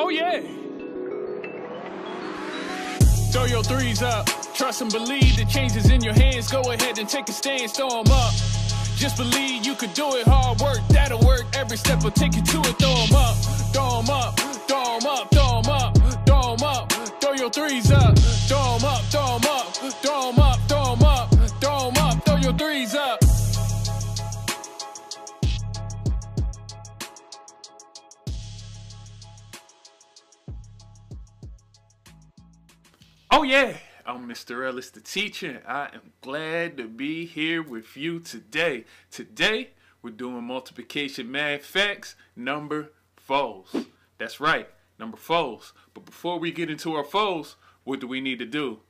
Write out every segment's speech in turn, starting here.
Oh yeah. Throw your threes up. Trust and believe the changes in your hands. Go ahead and take a stand, throw them up. Just believe you could do it. Hard work, that'll work. Every step will take you to it. Throw them up, throw them up, throw them up, throw them up, throw them up. Throw your threes up. Throw them up, throw them Oh yeah, I'm Mr. Ellis the teacher. I am glad to be here with you today. Today we're doing multiplication math facts number fours. That's right, number fours. But before we get into our fours, what do we need to do?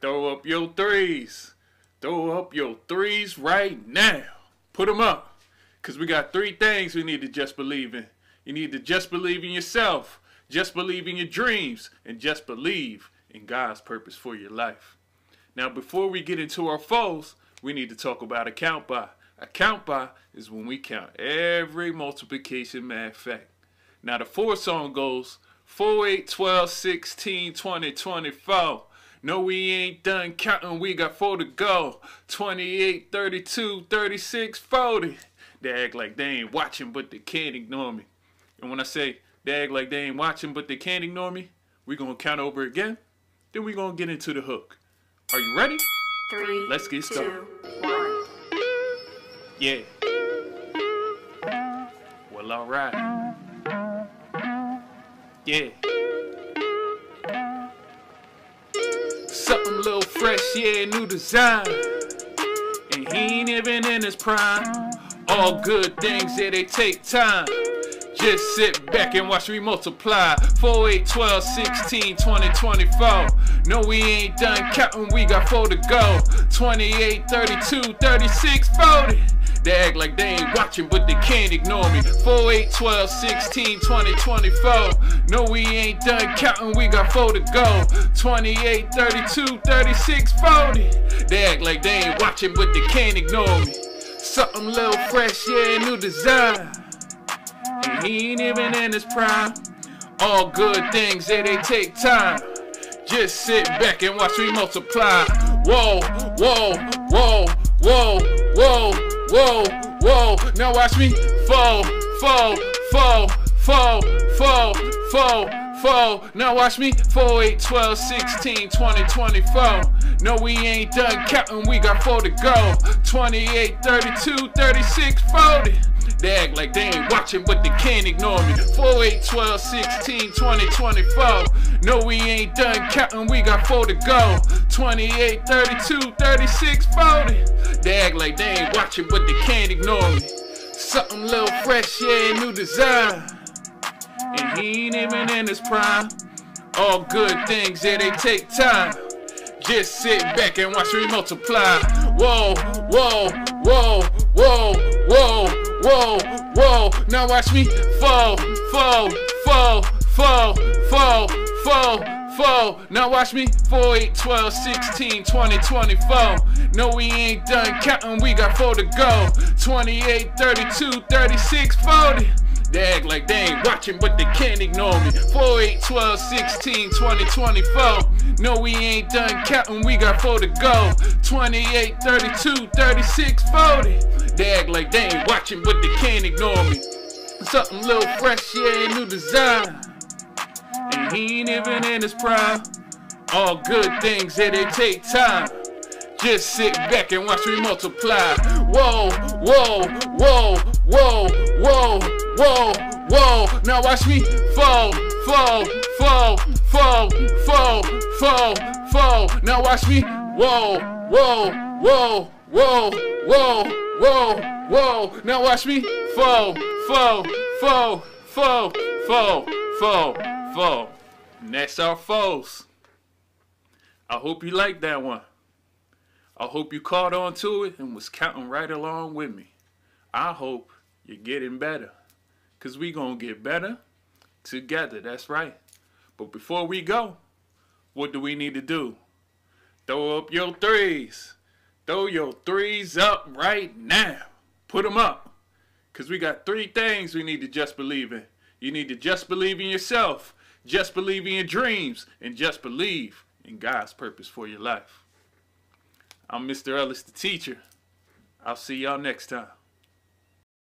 Throw up your threes. Throw up your threes right now. Put them up. Because we got three things we need to just believe in. You need to just believe in yourself, just believe in your dreams, and just believe in God's purpose for your life. Now, before we get into our foes, we need to talk about a count by. A count by is when we count every multiplication math fact. Now, the four song goes 4, 8, 12, 16, 20, 24. No, we ain't done counting, we got four to go. 28, 32, 36, 40. They act like they ain't watching, but they can't ignore me. And when I say they act like they ain't watching, but they can't ignore me, we gonna count over again. Then we're gonna get into the hook. Are you ready? Three, Let's get started. one. Yeah. Well, alright. Yeah. Something little fresh, yeah, new design. And he ain't even in his prime. All good things, yeah, they take time. Just sit back and watch me multiply. 4, 8, 12, 16, 20, 24. No, we ain't done counting, we got four to go. 28, 32, 36, 40. They act like they ain't watching, but they can't ignore me. 4, 8, 12, 16, 20, 24. No, we ain't done counting, we got four to go. 28, 32, 36, 40. They act like they ain't watching, but they can't ignore me. Something little fresh, yeah, new design. And he ain't even in his prime. All good things, yeah, they take time. Just sit back and watch me multiply. Whoa, whoa, whoa, whoa, whoa, whoa, whoa. Now watch me fall, fall, fall, fall, fall, fall, fall. Now watch me 4, 8, 12, 16, 20, 24. No, we ain't done counting, we got four to go. 28, 32, 36, 40. They act like they ain't watching, but they can't ignore me. 4, 8, 12, 16, 20, 24. No, we ain't done counting, we got four to go. 28, 32, 36, 40. They act like they ain't watching, but they can't ignore me. Something little fresh, yeah, new design. And he ain't even in his prime. All good things, yeah, they take time. Just sit back and watch me multiply. Whoa, whoa, whoa, whoa, whoa, whoa, whoa. Now watch me fall, fall, fall, fall, fall, fall, fall. Now watch me 4, 8, 12, 16, 20, 24. No, we ain't done counting, we got four to go. 28, 32, 36, 40. They act like they ain't watching, but they can't ignore me. 4, 8, 12, 16, 20, 24. No, we ain't done counting, we got four to go. 28, 32, 36, 40. They act like they ain't watching, but they can't ignore me. Something little fresh, yeah, new design. And he ain't even in his prime. All good things, yeah, they take time. Just sit back and watch me multiply. Whoa, whoa, whoa, whoa, whoa. Now watch me fall, fall, fall, fall, fall, fall, fall. Now watch me. Whoa, whoa, whoa, whoa, whoa, whoa, whoa. Now watch me fall, fall, fall, fall, fall, fall, fall. And that's our foes. I hope you like that one. I hope you caught on to it and was counting right along with me. I hope you're getting better. Because we going to get better together. That's right. But before we go, what do we need to do? Throw up your threes. Throw your threes up right now. Put them up. Because we got three things we need to just believe in. You need to just believe in yourself. Just believe in your dreams and just believe in God's purpose for your life. I'm Mr. Ellis, the teacher. I'll see y'all next time.